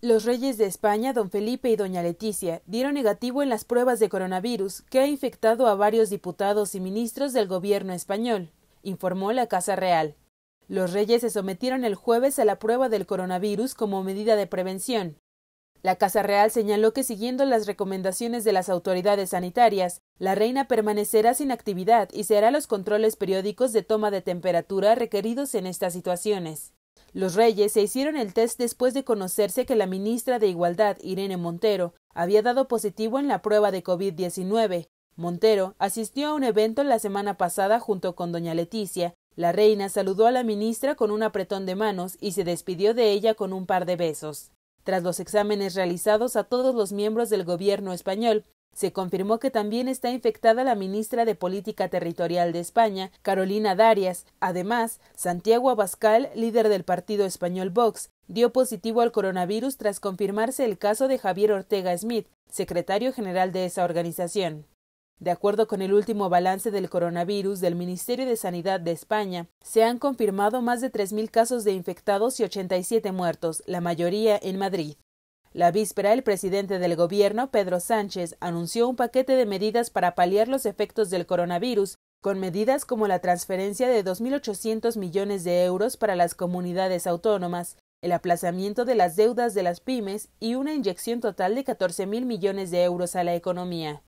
Los reyes de España, don Felipe y doña Leticia, dieron negativo en las pruebas de coronavirus que ha infectado a varios diputados y ministros del gobierno español, informó la Casa Real. Los reyes se sometieron el jueves a la prueba del coronavirus como medida de prevención. La Casa Real señaló que siguiendo las recomendaciones de las autoridades sanitarias, la reina permanecerá sin actividad y se hará los controles periódicos de toma de temperatura requeridos en estas situaciones. Los reyes se hicieron el test después de conocerse que la ministra de Igualdad, Irene Montero, había dado positivo en la prueba de COVID-19. Montero asistió a un evento la semana pasada junto con doña Leticia. La reina saludó a la ministra con un apretón de manos y se despidió de ella con un par de besos. Tras los exámenes realizados a todos los miembros del gobierno español, se confirmó que también está infectada la ministra de Política Territorial de España, Carolina Darias. Además, Santiago Abascal, líder del partido español Vox, dio positivo al coronavirus tras confirmarse el caso de Javier Ortega Smith, secretario general de esa organización. De acuerdo con el último balance del coronavirus del Ministerio de Sanidad de España, se han confirmado más de 3.000 casos de infectados y 87 muertos, la mayoría en Madrid. La víspera, el presidente del gobierno, Pedro Sánchez, anunció un paquete de medidas para paliar los efectos del coronavirus, con medidas como la transferencia de 2.800 millones de euros para las comunidades autónomas, el aplazamiento de las deudas de las pymes y una inyección total de 14.000 millones de euros a la economía.